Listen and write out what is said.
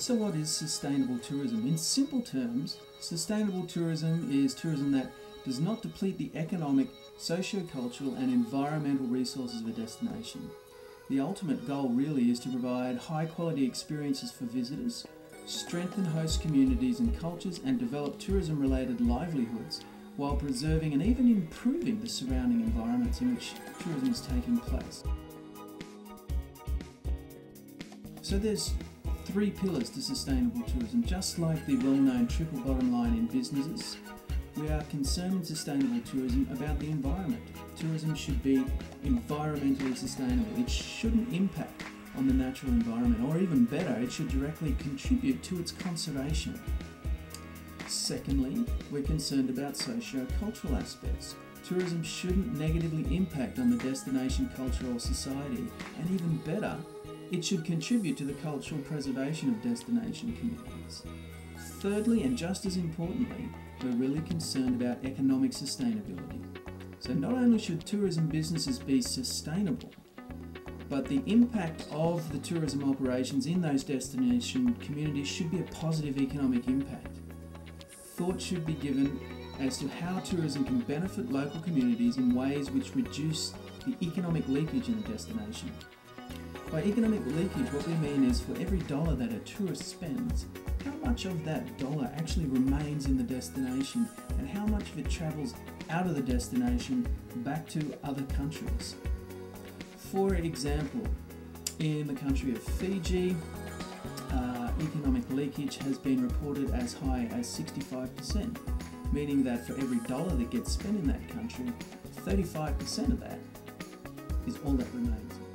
So, what is sustainable tourism? In simple terms, sustainable tourism is tourism that does not deplete the economic, socio-cultural, and environmental resources of a destination. The ultimate goal really is to provide high quality experiences for visitors, strengthen host communities and cultures, and develop tourism related livelihoods while preserving and even improving the surrounding environments in which tourism is taking place. So there's three pillars to sustainable tourism, just like the well-known triple bottom line in businesses. We are concerned in sustainable tourism about the environment. Tourism should be environmentally sustainable. It shouldn't impact on the natural environment, or even better, it should directly contribute to its conservation. Secondly, we're concerned about socio-cultural aspects. Tourism shouldn't negatively impact on the destination culture or society, and even better, it should contribute to the cultural preservation of destination communities. Thirdly, and just as importantly, we're really concerned about economic sustainability. So, not only should tourism businesses be sustainable, but the impact of the tourism operations in those destination communities should be a positive economic impact thought should be given as to how tourism can benefit local communities in ways which reduce the economic leakage in the destination. By economic leakage, what we mean is for every dollar that a tourist spends, how much of that dollar actually remains in the destination and how much of it travels out of the destination back to other countries. For example, in the country of Fiji, uh, economic leakage has been reported as high as 65%, meaning that for every dollar that gets spent in that country, 35% of that is all that remains.